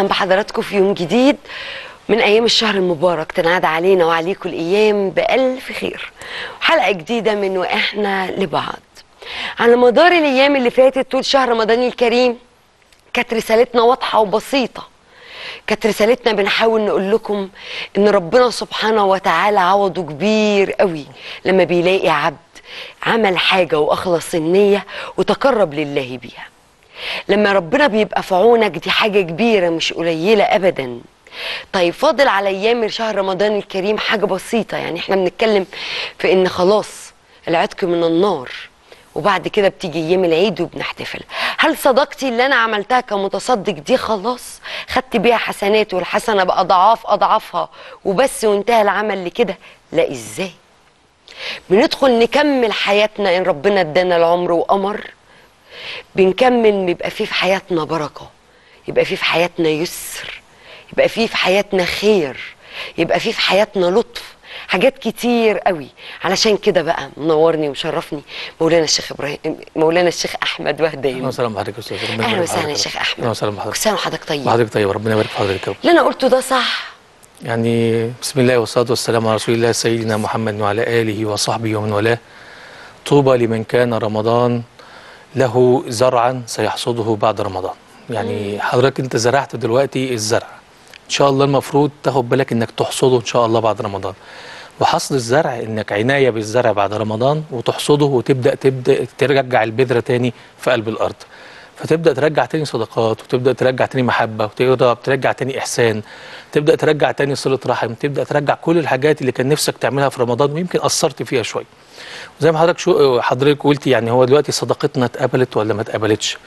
أهلا بحضراتكم في يوم جديد من أيام الشهر المبارك تنعاد علينا وعليكم الأيام بالف خير. حلقة جديدة من وإحنا لبعض. على مدار الأيام اللي فاتت طول شهر رمضان الكريم كانت رسالتنا واضحة وبسيطة. كانت رسالتنا بنحاول نقول لكم إن ربنا سبحانه وتعالى عوضه كبير قوي لما بيلاقي عبد عمل حاجة وأخلص النية وتقرب لله بيها. لما ربنا بيبقى في عونك دي حاجة كبيرة مش قليلة أبدا. طيب فاضل على أيام شهر رمضان الكريم حاجة بسيطة يعني إحنا بنتكلم في إن خلاص العتق من النار وبعد كده بتيجي أيام العيد وبنحتفل. هل صدقتي اللي أنا عملتها كمتصدق دي خلاص؟ خدت بيها حسنات والحسنة بقى أضعاف أضعافها وبس وانتهى العمل لكده؟ لا إزاي؟ بندخل نكمل حياتنا إن ربنا ادانا العمر وأمر بنكمل بيبقى فيه في حياتنا بركة يبقى فيه في حياتنا يسر يبقى فيه في حياتنا خير يبقى فيه في حياتنا لطف حاجات كتير قوي. علشان كده بقى منورني ومشرفني مولانا الشيخ إبراهيم مولانا الشيخ أحمد وهدي. أهلا وسهلا بحضرتك يا أستاذ ربنا أهلا وسهلا يا. شيخ أحمد. أهلا وسهلا كل بحضرتك سنة وحضرتك طيب. وحضرتك طيب ربنا يبارك في حضرتك يا رب. اللي أنا قلته ده صح. يعني بسم الله والصلاة والسلام على رسول الله سيدنا محمد وعلى آله وصحبه ومن والاه. طوبى لمن كان رمضان له زرعا سيحصده بعد رمضان. يعني حضرتك انت زرعت دلوقتي الزرع. إن شاء الله المفروض تاخد بالك إنك تحصده إن شاء الله بعد رمضان. وحصد الزرع إنك عناية بالزرع بعد رمضان وتحصده وتبدأ تبدأ ترجع البذرة تاني في قلب الأرض. فتبدأ ترجع تاني صدقات وتبدأ ترجع تاني محبة وتبدا ترجع تاني إحسان تبدأ ترجع تاني صلة رحم تبدأ ترجع كل الحاجات اللي كان نفسك تعملها في رمضان ويمكن قصرت فيها شوية. وزي ما حضرتك شو حضرتك قلتي يعني هو دلوقتي صدقتنا اتقبلت ولا ما اتقبلتش؟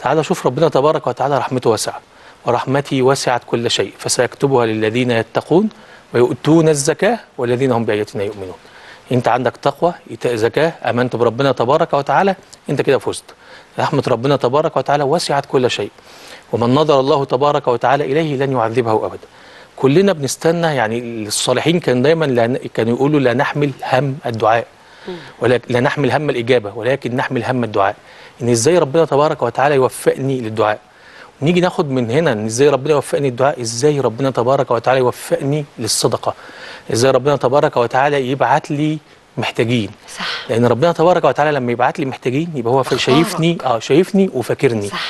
تعالى شوف ربنا تبارك وتعالى رحمته واسعة ورحمتي وسعت كل شيء فسيكتبها للذين يتقون ويؤتون الزكاة والذين هم بآياتنا يؤمنون. انت عندك تقوى زكاه آمنت بربنا تبارك وتعالى انت كده فزت. رحمة ربنا تبارك وتعالى وسعت كل شيء. ومن نظر الله تبارك وتعالى إليه لن يعذبه أبدا. كلنا بنستنى يعني الصالحين كان دايما كانوا يقولوا لا نحمل هم الدعاء. ولكن لا نحمل هم الإجابة ولكن نحمل هم الدعاء. إن إزاي ربنا تبارك وتعالى يوفقني للدعاء؟ ونيجي ناخد من هنا إن إزاي ربنا يوفقني الدعاء إزاي ربنا تبارك وتعالى يوفقني للصدقة؟ إزاي ربنا تبارك وتعالى يبعت لي محتاجين؟ صح. لأن ربنا تبارك وتعالى لما يبعت لي محتاجين يبقى هو. شايفني آه شايفني وفاكرني. صح.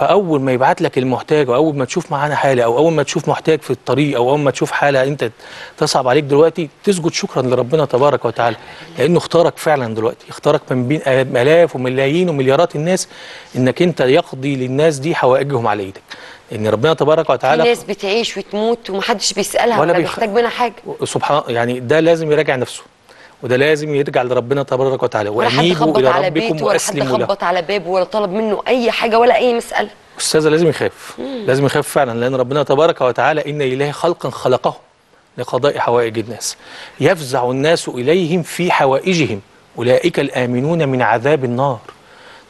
فأول ما يبعت لك المحتاج أو أول ما تشوف معانا حالة أو أول ما تشوف محتاج في الطريق أو أول ما تشوف حالة أنت تصعب عليك دلوقتي تسجد شكرا لربنا تبارك وتعالى لأنه اختارك فعلا دلوقتي اختارك من بين آلاف وملايين ومليارات الناس إنك أنت يقضي للناس دي حوائجهم على إيدك. لأن ربنا تبارك وتعالى ناس بتعيش وتموت ومحدش بيسألها ولا بيحتاج منها حاجة. سبحان يعني ده لازم يراجع نفسه. وده لازم يرجع لربنا تبارك وتعالى. وأنيبوا إلى على ربكم وأسلموا له. خبط على بابه ولا طلب منه أي حاجة ولا أي مسألة. أستاذة لازم يخاف. لازم يخاف فعلا لأن ربنا تبارك وتعالى إن اليه خلقا خلقه لقضاء حوائج الناس. يفزع الناس إليهم في حوائجهم. أولئك الآمنون من عذاب النار.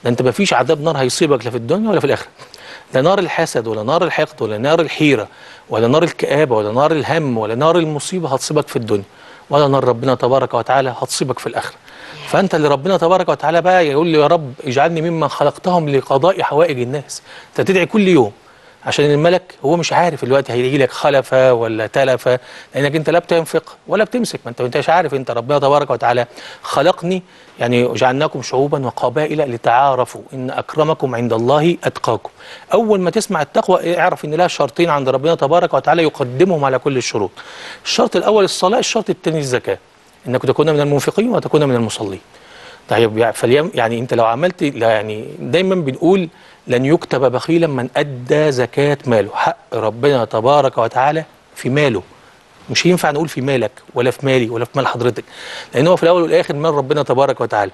ده أنت ما فيش عذاب نار هيصيبك لا في الدنيا ولا في الآخرة. لا نار الحسد ولا نار الحقد ولا نار الحيرة ولا نار الكآبة ولا نار الهم ولا نار المصيبة هتصيبك في الدنيا. ولا نار ربنا تبارك وتعالى هتصيبك في الآخرة. فأنت اللي ربنا تبارك وتعالى بقى يقول لي يا رب اجعلني ممن خلقتهم لقضاء حوائج الناس. أنت تدعي كل يوم عشان الملك هو مش عارف الوقت هيجي لك خلفة ولا تلفة لأنك أنت لا بتنفق ولا بتمسك. ما انت انتش عارف. أنت ربنا تبارك وتعالى خلقني يعني جعلناكم شعوبا وقبائل لتعارفوا. إن أكرمكم عند الله أتقاكم. أول ما تسمع التقوى اعرف إن لها شرطين عند ربنا تبارك وتعالى يقدمهم على كل الشروط. الشرط الأول الصلاة الشرط الثاني الزكاة. إنك تكون من المنفقين وتكون من المصلين. طيب يعني يعني أنت لو عملت يعني دايما بنقول لن يكتب بخيلا من أدى زكاة ماله. حق ربنا تبارك وتعالى في ماله. مش ينفع نقول في مالك ولا في مالي ولا في مال حضرتك لأن هو في الأول والآخر مال ربنا تبارك وتعالى.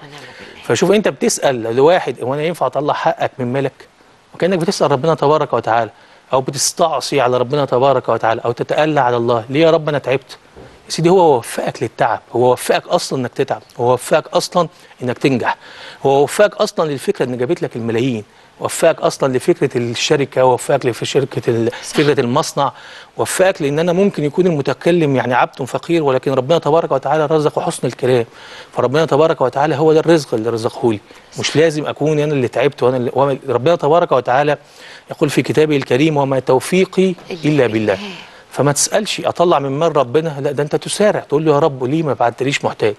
فشوف أنت بتسأل لواحد هو أنا ينفع أطلع حقك من مالك؟ وكأنك بتسأل ربنا تبارك وتعالى أو بتستعصي على ربنا تبارك وتعالى أو تتألى على الله. ليه يا رب أنا تعبت؟ يا سيدي هو وفقك للتعب هو وفقك أصلا إنك تتعب هو وفقك أصلا إنك تنجح هو وفقك أصلا للفكرة إن جابت لك الملايين. وفقك أصلا لفكرة الشركة وفقك ال- فكرة المصنع وفقك لأن أنا ممكن يكون المتكلم يعني عبد فقير ولكن ربنا تبارك وتعالى رزقه حسن الكلام. فربنا تبارك وتعالى هو ده الرزق اللي رزقه لي. مش لازم أكون أنا اللي تعبت وأنا اللي وما- ربنا تبارك وتعالى يقول في كتابه الكريم وما توفيقي إلا بالله. فما تسألش أطلع من مال ربنا؟ لا ده أنت تسارع. تقول له يا رب ليه ما بعتليش محتاج؟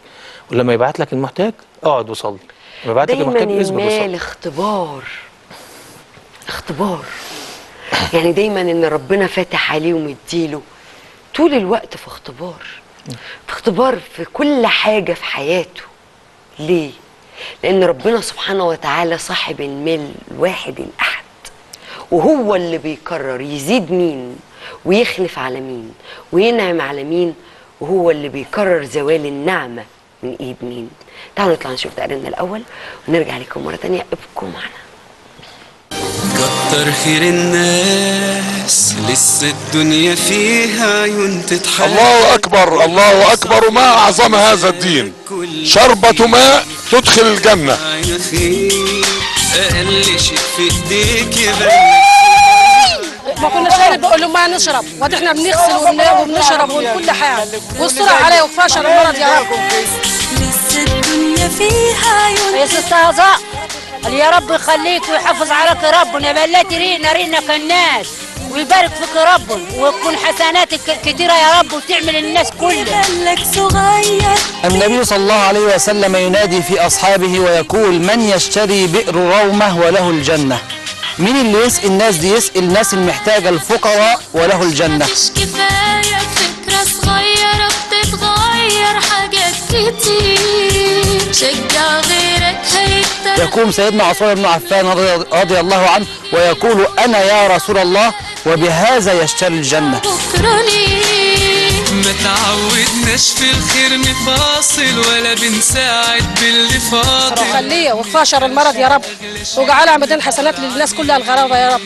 ولما يبعت لك المحتاج؟ اقعد وصلي. لما يبعت لك دايما المحتاج اصبر المال وصلي اختبار. اختبار. يعني دايما إن ربنا فاتح عليه ومديله طول الوقت في اختبار. في اختبار في كل حاجة في حياته. ليه؟ لأن ربنا سبحانه وتعالى صاحب المال الواحد الأحد. وهو اللي بيقرر يزيد مين ويخلف على مين وينعم على مين. وهو اللي بيقرر زوال النعمة من إيد مين. تعالوا نطلع نشوف تقريرنا الأول ونرجع لكم مرة تانية. ابقوا معنا. كتر خير الناس لسه الدنيا فيها عيون تضحك الله أكبر الله أكبر ما أعظم هذا الدين؟ شربة ماء تدخل الجنة. أقل شيء في ايديك يبقى ما كناش هنا بقول لهم ما نشرب وادي إحنا بنغسل وبن- وبنشرب وكل حاجة. والصورة عليه وفاشل المرض يا رب لسه الدنيا فيها عيون يا ست هزاء يا رب يخليك ويحافظ عليك يا رب ونبلات رينا رينك الناس ويبارك فيك يا رب وتكون حسناتك كتيرة يا رب وتعمل الناس كلها. النبي صلى الله عليه وسلم ينادي في أصحابه ويقول من يشتري بئر رومة وله الجنة؟ مين اللي يسقي الناس دي؟ يسقي الناس المحتاجة الفقراء وله الجنة. شجع غيرك يقوم سيدنا عثمان بن عفان رضي- الله عنه ويقول أنا يا رسول الله وبهذا يشتري الجنة. ما تعودناش في الخير نفاصل ولا بنساعد باللي فاضل. خليه وفاشر المرض يا رب. وجعلها ميدان حسنات للناس كلها الغلابه يا رب.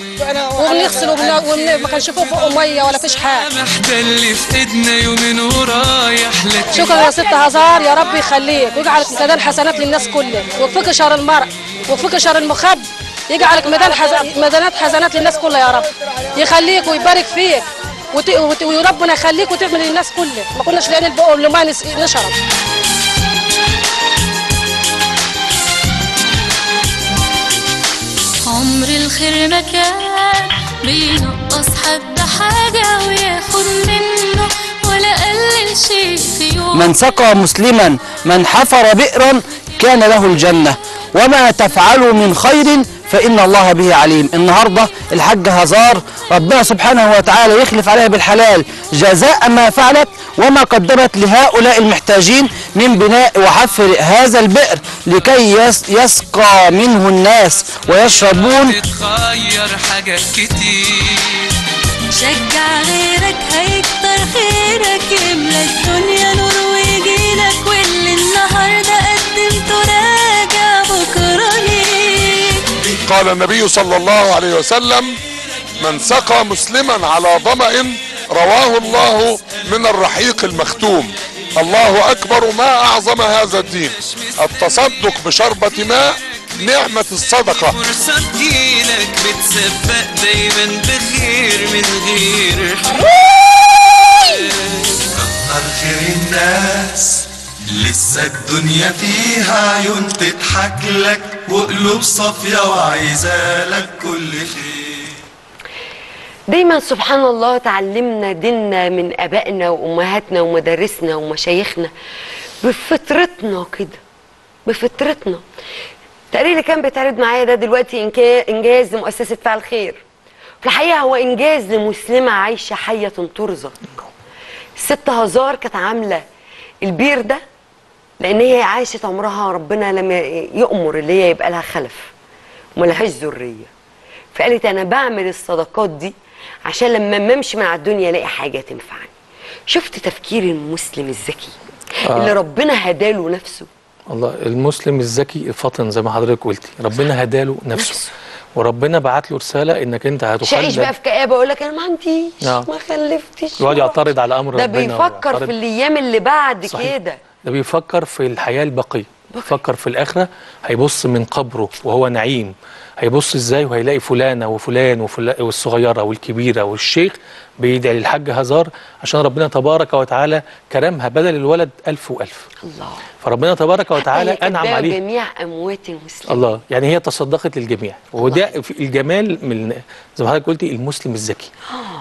وبنغسل وبن- وبن- ما كانش فوق مية ولا فيش حاجة. محتل اللي في إيدنا يومين ورايح شكرا يا ست هزار يا رب يخليك. ويجعلك ميدان حسنات للناس كلها. ويكفيك شر المرض ويكفيك شر المخب يجعلك ميدان حز... ميدانات حسنات للناس كلها يا رب. يخليك ويبارك فيك. وت... وت... وربنا يخليك وتعمل للناس كلها ما كناش لاقيين البقوا اللي ما نس... نشرب. عمر الخير ما كان بينقص حد حاجة وياخد منه ولا قلل شيء في يوم. من سقى مسلما من حفر بئرا كان له الجنة. وما تفعلوا من خير فإن الله به عليم. النهاردة الحاج هزار ربنا سبحانه وتعالى يخلف عليها بالحلال. جزاء ما فعلت وما قدمت لهؤلاء المحتاجين من بناء وحفر هذا البئر لكي يس يسقى منه الناس ويشربون. تتغير حاجات كتير. قال النبي صلى الله عليه وسلم من سقى مسلما على ظمأ رواه الله من الرحيق المختوم. الله أكبر ما أعظم هذا الدين. التصدق بشربة ماء نعمة الصدقة. فرصة تجيلك بتسبق دايما بخير من غير كتر خير الناس لسه الدنيا فيها عيون تضحك لك وقلوب صافية وعايزة لك كل خير. دايما سبحان الله تعلمنا ديننا من آبائنا وأمهاتنا ومدارسنا ومشايخنا بفطرتنا كده بفطرتنا. التقرير اللي كان بيتعرض معايا ده دلوقتي إنجاز لمؤسسة فعل خير. في الحقيقة هو إنجاز لمسلمة عايشة حية ترزق. الست هزار كانت عاملة البير ده لأن هي عاشت عمرها ربنا لم يأمر اللي هي يبقى لها خلف وملهاش ذرية. فقالت أنا بعمل الصدقات دي عشان لما ما أمشي من على الدنيا ألاقي حاجة تنفعني. شفت تفكير المسلم الذكي آه. اللي ربنا هداله نفسه؟ الله المسلم الذكي الفطن زي ما حضرتك قلتي. ربنا هداله نفسه. نفسه. وربنا بعت له رسالة إنك أنت شايش بقى في كآبة أقول لك أنا ما عنديش نعم. ما خلفتش. يقعد يعترض على أمر ده ربنا بيفكر ويعترض- في الأيام اللي بعد. كده. ده بيفكر في الحياة الباقيه فكر في الآخرة هيبص من قبره وهو نعيم هيبص إزاي وهيلاقي فلانة وفلان وفلا- والصغيرة والكبيرة والشيخ بيدعي للحاج هزار عشان ربنا تبارك وتعالى كرمها بدل الولد ألف وألف. الله. فربنا تبارك وتعالى أنعم عليه. جميع أموات المسلمين. الله يعني هي تصدقت للجميع. وده في الجمال من زي ما حضرتك قلتي المسلم الذكي.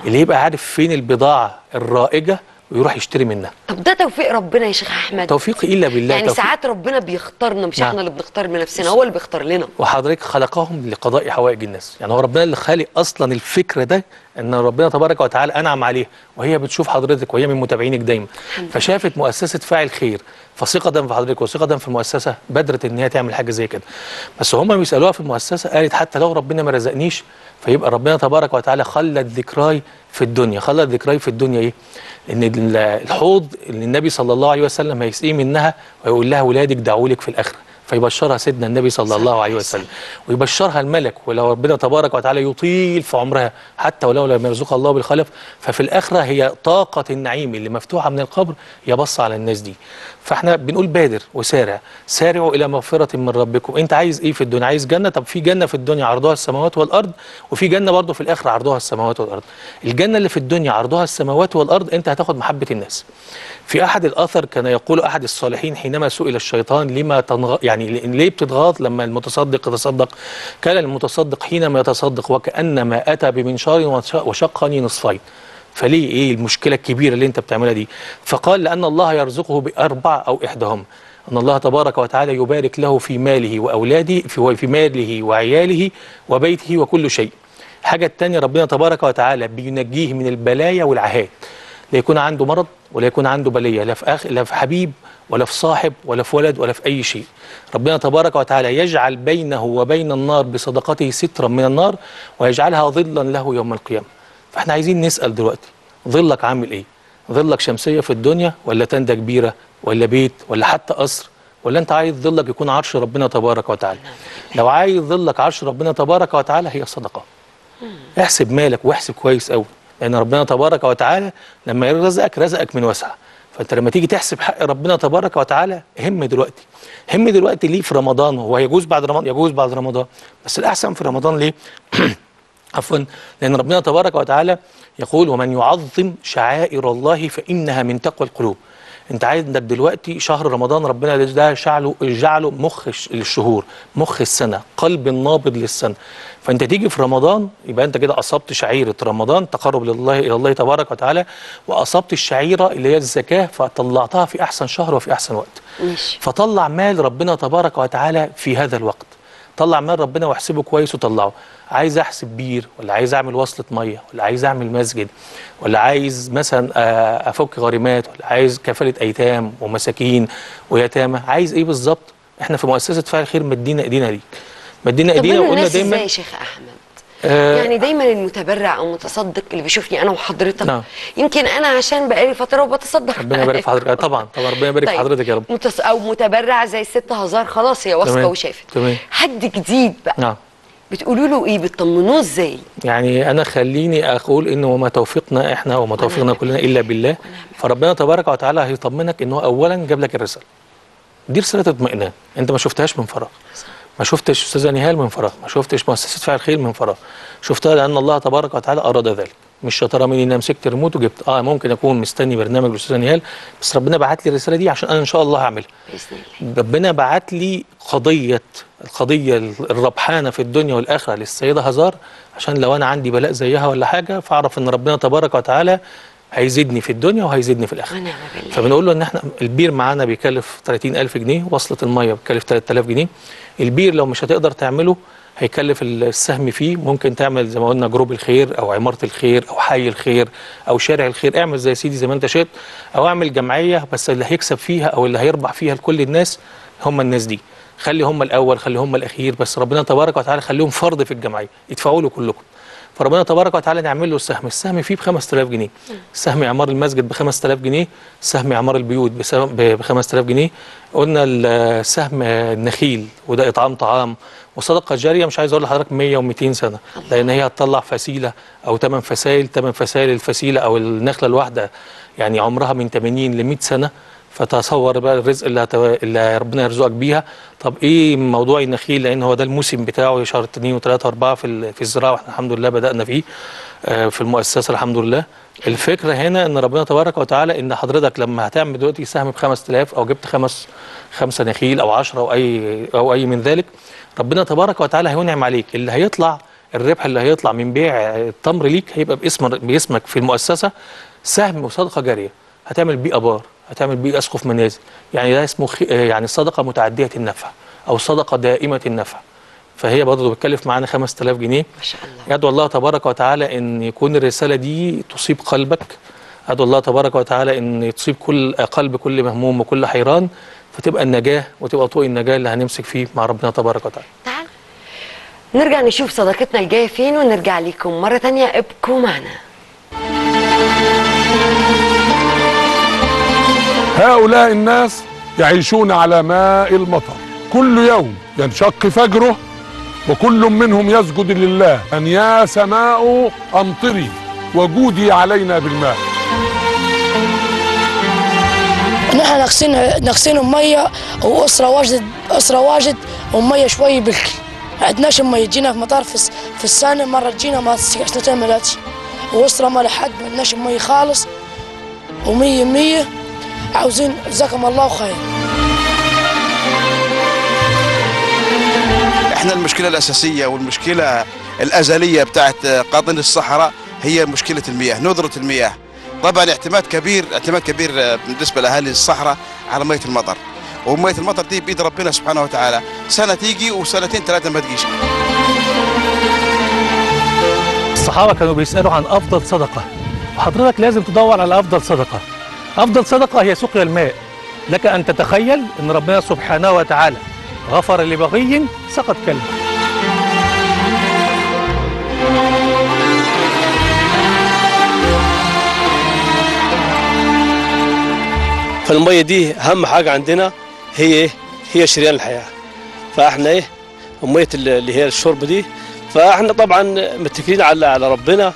اللي يبقى عارف فين البضاعة الرائجة ويروح يشتري منها. طب ده توفيق ربنا يا شيخ أحمد. توفيق إلا بالله يعني توفيق. ساعات ربنا بيختارنا مش نعم. إحنا اللي بنختار بنفسنا هو اللي بيختار لنا. وحضرتك خلقهم لقضاء حوائج الناس. يعني هو ربنا اللي خالق أصلا الفكرة ده إن ربنا تبارك وتعالى أنعم عليها وهي بتشوف حضرتك وهي من متابعينك دايما. فشافت مؤسسة فاعل خير فثقة في حضرتك وثقة في المؤسسة بدرت إن هي تعمل حاجة زي كده. بس هم بيسألوها في المؤسسة قالت حتى لو ربنا ما رزقنيش فيبقى ربنا تبارك وتعالى خلد ذكراي في الدنيا. خلد ذكراي في الدنيا إيه؟ ال- الحوض اللي النبي صلى الله عليه وسلم هيسقيه منها ويقول لها ولادك دعوا لك في الآخرة. فيبشرها سيدنا النبي صلى الله عليه وسلم ويبشرها الملك ولو ربنا تبارك وتعالى يطيل في عمرها حتى ولو لم يرزقها الله بالخلف ففي الآخرة هي طاقة النعيم اللي مفتوحة من القبر يبص على الناس دي. فإحنا بنقول بادر وسارع سارعوا إلى مغفرة من ربكم. أنت عايز إيه في الدنيا؟ عايز جنة؟ طب في جنة في الدنيا عرضها السماوات والأرض وفي جنة برضه في الآخرة عرضها السماوات والأرض. الجنة اللي في الدنيا عرضها السماوات والأرض أنت هتاخد محبة الناس. في أحد الأثر كان يقول أحد الصالحين حينما سئل الشيطان لما تنغ... يعني ليه بتتغاض لما المتصدق يتصدق؟ قال المتصدق حينما يتصدق وكأنما أتى بمنشار وش- وشقني نصفين. فليه إيه المشكلة الكبيرة اللي أنت بتعملها دي؟ فقال لأن الله يرزقه بأربع أو احداهما أن الله تبارك وتعالى يبارك له في ماله وأولاده في في ماله وعياله وبيته وكل شيء. الحاجة الثانية ربنا تبارك وتعالى بينجيه من البلايا والعهات لا يكون عنده مرض ولا يكون عنده بليه لا في اخ لا في حبيب ولا في صاحب ولا في ولد ولا في أي شيء. ربنا تبارك وتعالى يجعل بينه وبين النار بصدقته سترا من النار ويجعلها ظلا له يوم القيامة. فإحنا عايزين نسأل دلوقتي ظلك عامل إيه؟ ظلك شمسية في الدنيا ولا تندة كبيرة ولا بيت ولا حتى قصر؟ ولا أنت عايز ظلك يكون عرش ربنا تبارك وتعالى؟ لو عايز ظلك عرش ربنا تبارك وتعالى هي صدقة. احسب مالك واحسب كويس قوي لأن ربنا تبارك وتعالى لما يرزقك رزقك من وسع فانت لما تيجي تحسب حق ربنا تبارك وتعالى هم دلوقتي. هم دلوقتي ليه في رمضان؟ هو يجوز بعد رمضان يجوز بعد رمضان. بس الأحسن في رمضان ليه؟ عفوا. لأن ربنا تبارك وتعالى يقول ومن يعظم شعائر الله فإنها من تقوى القلوب. انت عندك دلوقتي شهر رمضان ربنا ده جعله جعله مخ الش- الشهور مخ السنة قلب النابض للسنة. فانت تيجي في رمضان يبقى انت كده أصبت شعيرة. رمضان تقرب لله إلى الله تبارك وتعالى وأصبت الشعيرة اللي هي الزكاة فطلعتها في أحسن شهر وفي أحسن وقت. ماشي. فطلع مال ربنا تبارك وتعالى في هذا الوقت. طلع مال ربنا واحسبه كويس وطلعه. عايز أحسب بير ولا عايز أعمل وصلة مية ولا عايز أعمل مسجد ولا عايز مثلا آه، أفك غريمات ولا عايز كفالة أيتام ومساكين ويتامى. عايز إيه بالظبط؟ إحنا في مؤسسة فاعل خير مدينا إيدينا ليك. مدينا إيدينا وقلنا الناس إزاي دايما يا شيخ أحمد؟ يعني دايما المتبرع أو المتصدق اللي بيشوفني أنا وحضرتك نعم. يمكن أنا عشان بقالي فترة وبتصدق. ربنا يبارك في حضرتك. آه، طبعا طبعا ربنا يبارك في طيب. حضرتك يا رب. متس... أو متبرع زي الست هزار خلاص هي واثقة. وشافت تمام. حد جديد بقى نعم. بتقولوا له إيه؟ بتطمنوه إزاي؟ يعني أنا خليني أقول ان وما توفيقنا إحنا وما توفيقنا كلنا إلا بالله. فربنا تبارك وتعالى هيطمنك ان هو اولا جاب لك الرسالة. دي رسالة اطمئنان. أنت ما شفتهاش من فراغ. ما شفتش أستاذة نهال من فراغ ما شفتش مؤسسة فاعل خير من فراغ. شفتها لأن الله تبارك وتعالى أراد ذلك. مش شطاره مني ان مسكت ريموت وجبت؟ آه ممكن أكون مستني برنامج الأستاذة نهال بس ربنا بعت لي الرسالة دي عشان أنا إن شاء الله هعملها. ربنا بعت لي قضية القضية الربحانة في الدنيا والآخرة للسيدة هزار عشان لو أنا عندي بلاء زيها ولا حاجة فأعرف إن ربنا تبارك وتعالى هيزيدني في الدنيا وهيزيدني في بالله. فبنقول له إن إحنا البير معانا بيكلف 30000 جنيه وصلة المية بتكلف 3000 جنيه. البير لو مش هتقدر تعمله هيكلف السهم فيه. ممكن تعمل زي ما قلنا group الخير أو عمارة الخير أو حي الخير أو شارع الخير. اعمل زي سيدي زي ما انت شئت. أو اعمل جمعية بس اللي هيكسب فيها أو اللي هيربح فيها لكل الناس هم الناس دي. خلي هم الأول خلي هم الأخير. بس ربنا تبارك وتعالى خليهم فرد في الجمعية. يدفعوا له كلكم. فربنا تبارك وتعالى نعمل له السهم. السهم فيه ب 5000 جنيه. سهم إعمار المسجد ب 5000 جنيه سهم إعمار البيوت ب 5000 جنيه. قلنا السهم النخيل وده إطعام طعام. وصدقة جارية مش عايز أقول لحضرتك 100 و200 سنة لأن هي هتطلع فسيلة أو 8 فسائل 8 فسائل الفسيلة أو النخلة الواحدة يعني عمرها من 80 ل 100 سنة. فتصور بقى الرزق اللي, هت... اللي ربنا يرزقك بيها. طب إيه موضوع النخيل؟ لأن هو ده الموسم بتاعه شهر 2 و3 و4 في. في الزراعة وإحنا الحمد لله بدأنا فيه آه، في المؤسسة الحمد لله. الفكرة هنا إن ربنا تبارك وتعالى إن حضرتك لما هتعمل دلوقتي سهم ب 5000 أو جبت خمس خمسة نخيل أو 10 أو اي أو أي من ذلك ربنا تبارك وتعالى هينعم عليك. اللي هيطلع الربح اللي هيطلع من بيع التمر ليك هيبقى باسم باسمك في المؤسسة سهم وصدقه جارية. هتعمل بيه أبار. هتعمل بيه اسقف منازل يعني ده اسمه خي... يعني صدقة متعدية النفع أو صدقة دائمة النفع. فهي برضه بتكلف معانا 5000 جنيه. ما شاء الله. يدعو الله تبارك وتعالى إن يكون الرسالة دي تصيب قلبك. ادعو الله تبارك وتعالى إن تصيب كل قلب كل مهموم وكل حيران. فتبقى النجاة وتبقى طوق النجاة اللي هنمسك فيه مع ربنا تبارك وتعالى. تعال. نرجع نشوف صداقتنا الجاية فين ونرجع لكم مرة تانية. ابقوا معنا. هؤلاء الناس يعيشون على ماء المطر. كل يوم ينشق فجره وكل منهم يسجد لله. أن يا سماء أمطري وجودي علينا بالماء. نحن ناقصين ناقصين مية وأسرة واجد أسرة واجد ومية شوي بلكي ما عندناش مية. جينا في مطار في, في السنة مرة جينا ما سنتين ما وأسرة ما لحد ما عندناش مية خالص. ومية مية عاوزين جزاكم الله خير. إحنا المشكلة الأساسية والمشكلة الأزلية بتاعت قاطن الصحراء هي مشكلة المياه ندرة المياه. طبعا اعتماد كبير اعتماد كبير بالنسبة لأهالي الصحراء على مية المطر. ومية المطر دي بيد ربنا سبحانه وتعالى. سنة تيجي وسنتين ثلاثة ما تجيش. الصحابه كانوا بيسألوا عن أفضل صدقة. وحضرتك لازم تدور على أفضل صدقة. أفضل صدقة هي سقيا الماء. لك أن تتخيل إن ربنا سبحانه وتعالى غفر لبغي سقط كلب. فالميه دي أهم حاجة عندنا هي إيه؟ هي شريان الحياة. فإحنا إيه؟ الميه اللي هي الشرب دي. فإحنا طبعا متكلين على على ربنا.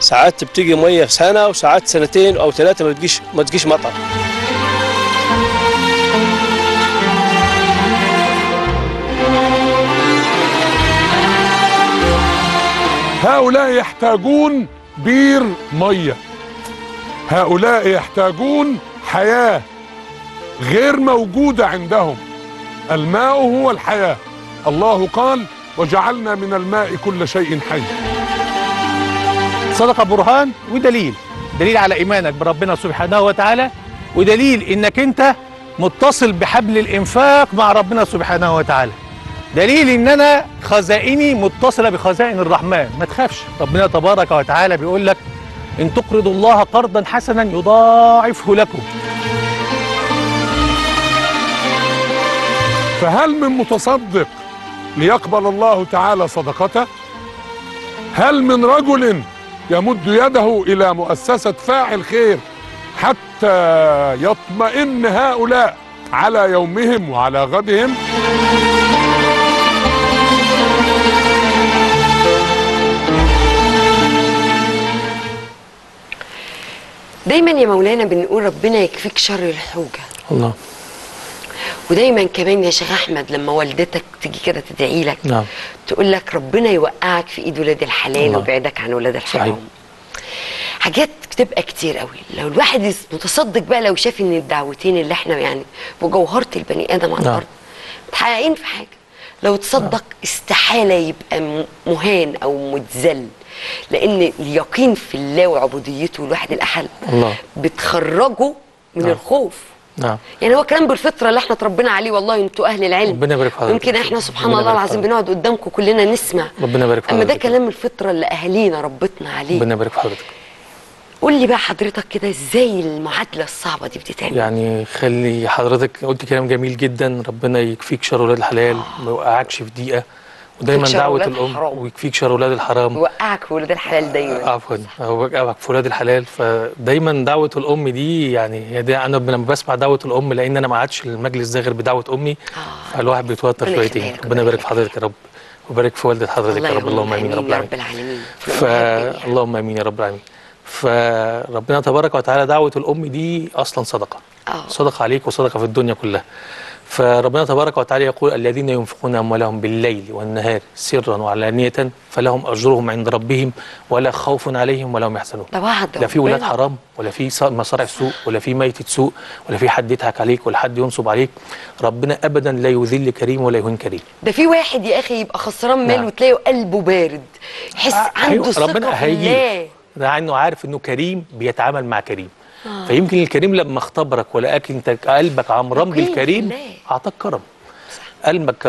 ساعات بتيجي مية في سنة وساعات سنتين أو ثلاثة ما تجيش ما تجيش مطر. هؤلاء يحتاجون بير مية. هؤلاء يحتاجون حياة غير موجودة عندهم. الماء هو الحياة. الله قال وجعلنا من الماء كل شيء حي. صدقة برهان ودليل. دليل على إيمانك بربنا سبحانه وتعالى ودليل إنك أنت متصل بحبل الإنفاق مع ربنا سبحانه وتعالى. دليل إن أنا خزائني متصلة بخزائن الرحمن. ما تخافش ربنا تبارك وتعالى بيقول لك إن تقرضوا الله قرضا حسنا يضاعفه لكم. فهل من متصدق ليقبل الله تعالى صدقته؟ هل من رجل يمد يده إلى مؤسسة فاعل خير حتى يطمئن هؤلاء على يومهم وعلى غدهم. دايما يا مولانا بنقول ربنا يكفيك شر الحوجة. الله. ودايما كمان يا شيخ أحمد لما والدتك تيجي كده تدعي لك نعم تقول لك ربنا يوقعك في إيد ولاد الحلال. ويبعدك عن ولاد الحرام صحيح. حاجات بتبقى كتير قوي لو الواحد متصدق بقى لو شاف إن الدعوتين اللي إحنا يعني بجوهره البني آدم على نعم. الأرض متحققين في حاجة لو تصدق استحالة يبقى مهان أو متذل لأن اليقين في الله وعبوديته الواحد الاحد الله بتخرجه من نعم. الخوف نعم. يعني هو كلام بالفطرة اللي إحنا اتربينا عليه والله أنتوا أهل العلم. ربنا يبارك في حضرتك. يمكن إحنا سبحان الله العظيم حضرتك. بنقعد قدامكم كلنا نسمع. ربنا يبارك في أما ده حضرتك. كلام الفطرة اللي أهالينا ربتنا عليه. ربنا يبارك في حضرتك. قول لي بقى حضرتك كده إزاي المعادلة الصعبة دي بتتعمل؟ يعني خلي حضرتك قلت كلام جميل جدا ربنا يكفيك شر ولاد الحلال ما يوقعكش في دقيقة. ودايما دعوة الأم. الحرام. ويكفيك شر ولاد الحرام. يوقعك في ولاد الحلال دايما. عفوا. هو وقعك في ولاد الحلال. فدايما دعوة الأم دي يعني هي دي أنا لما بسمع دعوة الأم لأن أنا ما قعدتش المجلس ده غير بدعوة أمي فالواحد بيتوتر شويتين. ربنا يبارك في حضرتك يا رب. ويبارك في والدة حضرتك يا رب. اللهم آمين يا رب العالمين. العالمين فاللهم آمين يا رب العالمين. فربنا تبارك وتعالى دعوة الأم دي أصلا صدقة. صدقة عليك وصدقة في الدنيا كلها. فربنا تبارك وتعالى يقول الذين ينفقون أموالهم بالليل والنهار سرا وعلانية فلهم أجرهم عند ربهم ولا خوف عليهم ولا هم يحزنون. لا في ولاد. حرام ولا في مصارع سوء ولا في ميتة سوء ولا في حد يضحك عليك ولا حد ينصب عليك. ربنا ابدا لا يذل كريم ولا يهين كريم. ده في واحد يا أخي يبقى خسران مال نعم. وتلاقيه قلبه بارد. يحس عنده أيوة، ثقة ربنا هيجي. ده عارف إنه كريم بيتعامل مع كريم. آه. فيمكن الكريم لما اختبرك ولقاك انت قلبك عمران بالكريم. أعطاك كرم. قلبك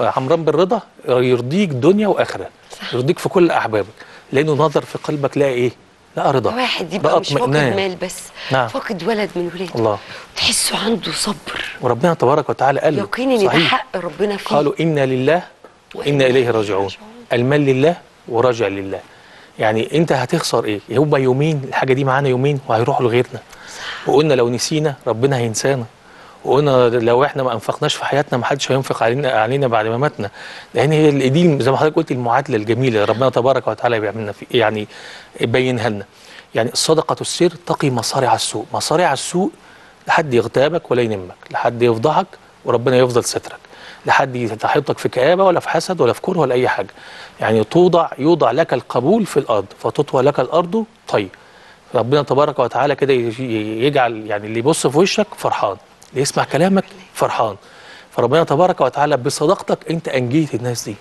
عمران بالرضا يرضيك دنيا وآخرة. يرضيك في كل أحبابك. لأنه نظر في قلبك لقى إيه؟ لقى رضا. واحد يبقى مش فاقد. مال بس. نعم. فاقد ولد من ولاده. الله. تحسه عنده صبر. وربنا تبارك وتعالى قال له يقين إن ده. حق ربنا فيه. قالوا إنا لله وإنا إليه راجعون. المال لله وراجع لله. يعني أنت هتخسر إيه؟ هما يومين الحاجة دي معانا يومين وهيروحوا لغيرنا. وقلنا لو نسينا ربنا هينسانا. وقلنا لو إحنا ما انفقناش في حياتنا ما حدش هينفق علينا علينا بعد ما ماتنا لأن هي دي زي ما حضرتك قلت المعادلة الجميلة اللي ربنا تبارك وتعالى بيعملنا في يعني يبينها لنا. يعني الصدقه السر تقي مصارع السوء. مصارع السوء لحد يغتابك ولا ينمك. لحد يفضحك وربنا يفضل سترك. لحد يحطك في كآبة ولا في حسد ولا في كره ولا أي حاجة. يعني توضع يوضع لك القبول في الأرض فتطوى لك الأرض طيب ربنا تبارك وتعالى كده يجعل يعني اللي يبص في وشك فرحان اللي يسمع كلامك فرحان. فربنا تبارك وتعالى بصدقتك أنت أنجيت الناس دي.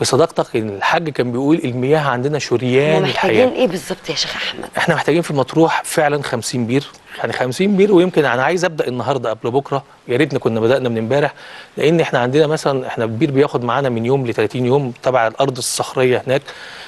بصدقتك الحاج كان بيقول المياه عندنا شريان الحياة محتاجين إيه بالظبط يا شيخ أحمد؟ إحنا محتاجين في مطروح فعلا 50 بير يعني 50 بير ويمكن أنا عايز أبدأ النهارده قبل بكرة. يا ريتنا كنا بدأنا من امبارح لأن إحنا عندنا مثلا إحنا البير بياخد معانا من يوم ل 30 يوم تبع الأرض الصخرية هناك.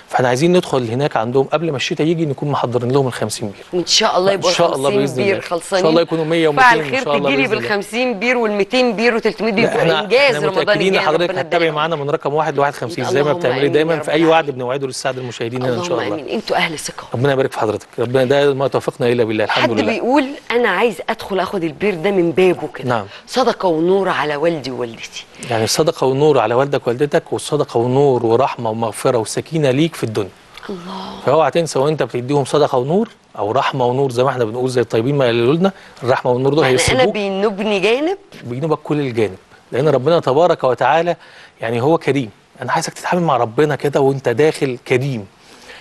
فاحنا عايزين ندخل هناك عندهم قبل ما الشتاء يجي نكون محضرين لهم ال 50 بير. وان شاء الله يبقوا إن شاء الله 50 بإذن بير الله. خلصانين إن شاء الله يكونوا 100 و200 فعل ان خير شاء الله تجيلي بإذن بال الله. 50 بير وال 200 بير وال 300 بير إنجاز رمضان ان الجاي حضرتك هتتابعي معانا من رقم واحد لواحد 50 زي ما بتعملي دايما في أي وعد. بنوعده للساده المشاهدين هنا إن شاء اللهم الله. آمين. أنتوا أهل ثقة. ربنا يبارك في حضرتك. ربنا ده ما توفقنا إلا بالله. الحمد حد لله. بيقول أنا عايز أدخل آخد البير ده من بابه كده. نعم. صدقة ونور على والدي ووالدتي. يعني الصدقه والنور على والدك ووالدتك والصدقه والنور ورحمة ومغفرة وسكينة ليك في الدنيا. الله. فاوعى تنسى وانت بتديهم صدقة ونور أو رحمة ونور زي ما إحنا بنقول زي الطيبين ما قالوا لنا الرحمة والنور دول أنا هيسلبوك بينبني جانب. بينوبك كل الجانب. لأن ربنا تبارك وتعالى يعني هو كريم. أنا عايزك تتعامل مع ربنا كده وأنت داخل كريم.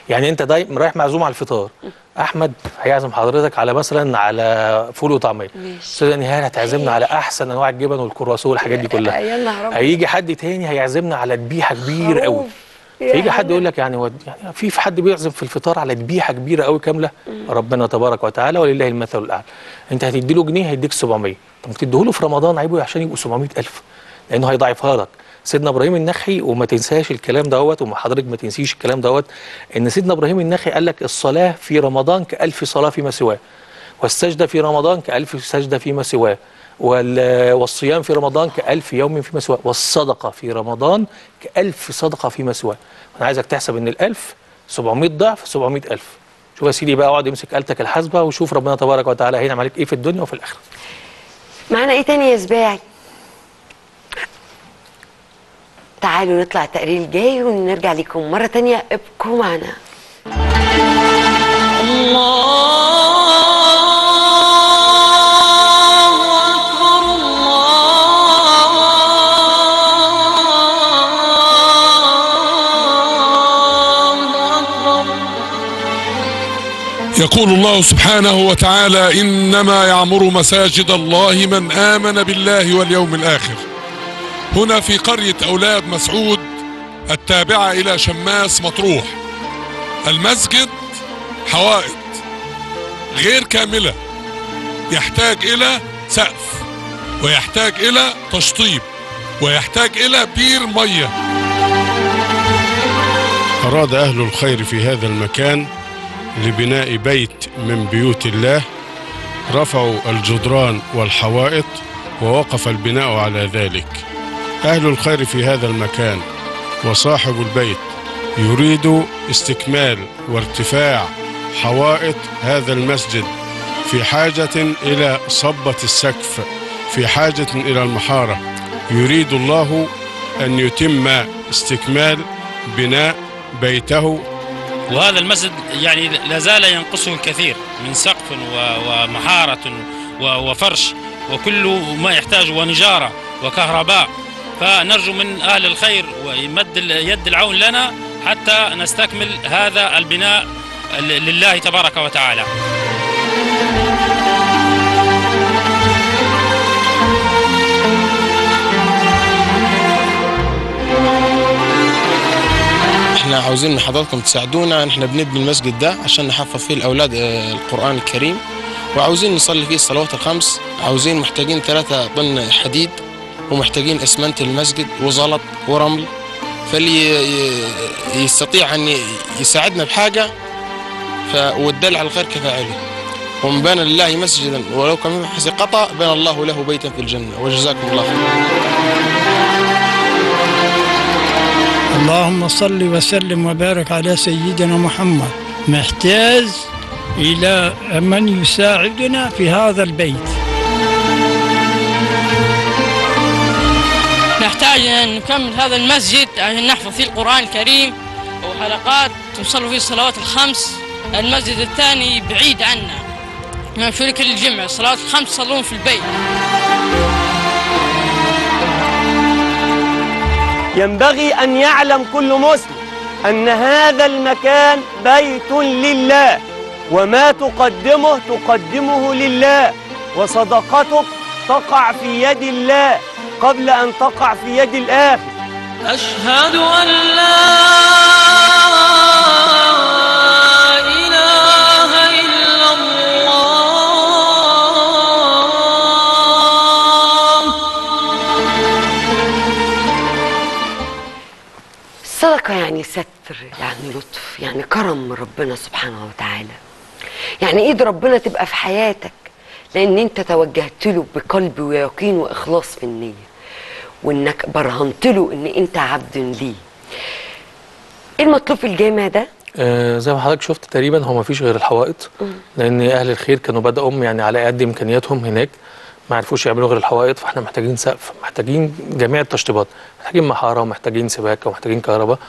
يعني أنت دايما رايح معزوم على الفطار. أحمد هيعزم حضرتك على مثلا على فول وطعمية. ماشي. استاذه نهال هتعزمنا على أحسن أنواع الجبن والكرواسون والحاجات دي كلها. يلا يا رب. هيجي حد تاني هيعزمنا على ذبيحه كبير قوي. فيجي حد. يقول لك يعني. يعني في حد بيعزم في الفطار على ذبيحة كبيرة قوي كاملة؟ ربنا تبارك وتعالى ولله المثل الأعلى. أنت هتدي له جنيه هيديك 700 طب تديه له في رمضان عيبه عشان يبقوا 700000 لأنه هيضاعفها لك. سيدنا إبراهيم النخعي وما تنساش الكلام دوت وحضرتك ما تنسيش الكلام دوت إن سيدنا إبراهيم النخعي قال لك الصلاة في رمضان كألف صلاة فيما سواه. والسجده في رمضان كألف سجدة فيما سواه. والصيام في رمضان كألف يوم فيما سواه والصدقة في رمضان كألف صدقة فيما سواه. أنا عايزك تحسب إن الألف 700 ضعف 700 ألف. شوف يا سيدي بقى اقعد امسك آلتك الحاسبة وشوف ربنا تبارك وتعالى هينعم عليك إيه في الدنيا وفي الآخرة. معانا إيه تاني يا سباعي تعالوا نطلع التقرير الجاي ونرجع لكم مرة تانية. ابقوا معنا. يقول الله سبحانه وتعالى إنما يعمر مساجد الله من آمن بالله واليوم الآخر. هنا في قرية أولاد مسعود التابعة إلى شماس مطروح. المسجد حوائط غير كاملة يحتاج إلى سقف ويحتاج إلى تشطيب ويحتاج إلى بير مية. أراد أهل الخير في هذا المكان لبناء بيت من بيوت الله رفعوا الجدران والحوائط ووقف البناء على ذلك. أهل الخير في هذا المكان وصاحب البيت يريد استكمال وارتفاع حوائط هذا المسجد في حاجة إلى صبة السقف في حاجة إلى المحارة. يريد الله أن يتم استكمال بناء بيته وهذا المسجد يعني لا زال ينقصه الكثير من سقف ومحارة وفرش وكل ما يحتاج ونجارة وكهرباء. فنرجو من أهل الخير ويمد يد العون لنا حتى نستكمل هذا البناء لله تبارك وتعالى. إحنا عاوزين من حضراتكم تساعدونا. إحنا بنبني المسجد ده عشان نحفظ فيه الأولاد آه، القرآن الكريم. وعاوزين نصلي فيه الصلوات الخمس. عاوزين محتاجين ثلاثة طن حديد ومحتاجين إسمنت المسجد وزلط ورمل. فاللي يستطيع أن يساعدنا بحاجة والدل على الخير كفاعله. ومن بنى لله مسجدا ولو كان حسن قطع بنى الله له بيتا في الجنة. وجزاكم الله خير اللهم صل وسلم وبارك على سيدنا محمد محتاج إلى من يساعدنا في هذا البيت. نحتاج أن نكمل هذا المسجد عشان نحفظ فيه القرآن الكريم وحلقات ونصلي فيه الصلوات الخمس. المسجد الثاني بعيد عنا. ما في الجمعة الصلوات الخمس يصلون في البيت. ينبغي أن يعلم كل مسلم أن هذا المكان بيت لله وما تقدمه تقدمه لله وصدقتك تقع في يد الله قبل أن تقع في يد الآخر. أشهد أن لا يعني ستر يعني لطف يعني كرم من ربنا سبحانه وتعالى. يعني إيد ربنا تبقى في حياتك لأن أنت توجهت له بقلب ويقين وإخلاص في النية وإنك برهنت له إن أنت عبد ليه. إيه المطلوب في الجامع ده؟ آه زي ما حضرتك شفت تقريبا هو ما فيش غير الحوائط لأن أهل الخير كانوا بدأوا يعني على قد إمكانياتهم هناك ما عرفوش يعملوا غير الحوائط فإحنا محتاجين سقف محتاجين جميع التشطيبات محتاجين محارة ومحتاجين سباكة ومحتاجين كهرباء.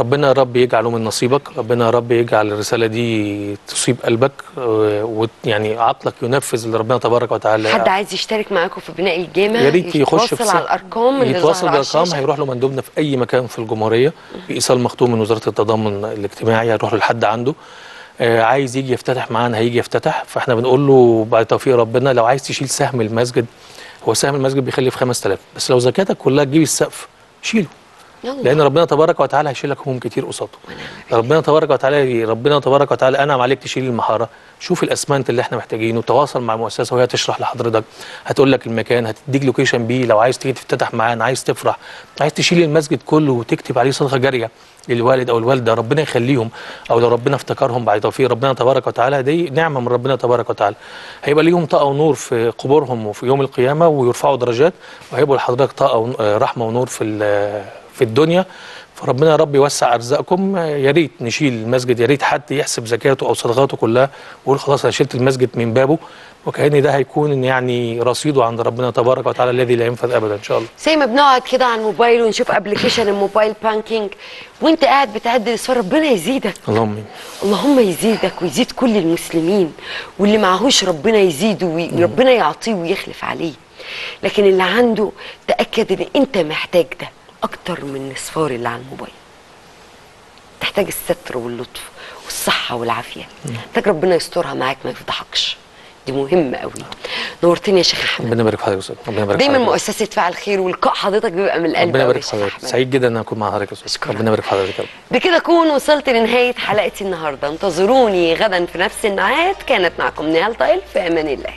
ربنا يا رب يجعله من نصيبك ربنا يا رب يجعل الرسالة دي تصيب قلبك ويعني عقلك ينفذ اللي ربنا تبارك وتعالى حد عايز يشترك معاكم في بناء الجامع يا ريت يخش في يتواصل على الأرقام اللي يتواصل بالأرقام. هيروح له مندوبنا في أي مكان في الجمهورية. بايصال مختوم من وزارة التضامن الاجتماعي هيروح له لحد عنده. آه عايز يجي يفتتح معانا هيجي يفتتح. فإحنا بنقول له بعد توفيق ربنا لو عايز تشيل سهم المسجد هو سهم المسجد بيخلي في 5000 بس لو زكاتك كلها تجيب السقف شيله. لأن ربنا تبارك وتعالى هيشيل لك هموم كتير قصاده. ربنا تبارك وتعالى ربنا تبارك وتعالى أنعم عليك تشيل المحارة. شوف الأسمنت اللي إحنا محتاجينه. تواصل مع المؤسسة وهي تشرح لحضرتك. هتقول لك المكان هتديك لوكيشن بيه لو عايز تيجي تفتتح معانا عايز تفرح عايز تشيل المسجد كله وتكتب عليه صدقه جارية للوالد أو الوالدة ربنا يخليهم. أو لو ربنا افتكرهم بعد توفيق ربنا تبارك وتعالى دي نعمة من ربنا تبارك وتعالى. هيبقى ليهم طاقة ونور في قبورهم وفي يوم القيامة ويرفعوا درجات. وهيبقوا لحضرتك طاقة ون- آه، ونور في في الدنيا فربنا يا رب يوسع أرزاقكم. يا ريت نشيل المسجد يا ريت حد يحسب زكاته أو صدقاته كلها ويقول خلاص أنا شلت المسجد من بابه. وكأن ده هيكون يعني رصيده عند ربنا تبارك وتعالى الذي لا ينفد أبدا إن شاء الله. زي ما بنقعد كده على الموبايل ونشوف application ال mobile banking وأنت قاعد بتعد اصفار ربنا يزيدك. اللهم اللهم يزيدك ويزيد كل المسلمين واللي معهوش ربنا يزيده وربنا يعطيه ويخلف عليه. لكن اللي عنده تأكد إن أنت محتاج ده. أكتر من الاصفار اللي على الموبايل. تحتاج الستر واللطف والصحة والعافية. محتاج ربنا يسترها معاك ما يفضحكش. دي مهمة قوي نورتني يا شيخ أحمد. ربنا يبارك في حضرتك يا أستاذ. ربنا يبارك دايما. مؤسسة فعل خير ولقاء حضرتك بيبقى من القلب ربنا يبارك في حضرتك. سعيد جدا إن أكون مع حضرتك يا أستاذ. ربنا يبارك في حضرتك. بكده اكون وصلت لنهاية حلقتي النهارده. انتظروني غدا في نفس الميعاد كانت معكم نهال طائل في أمان الله.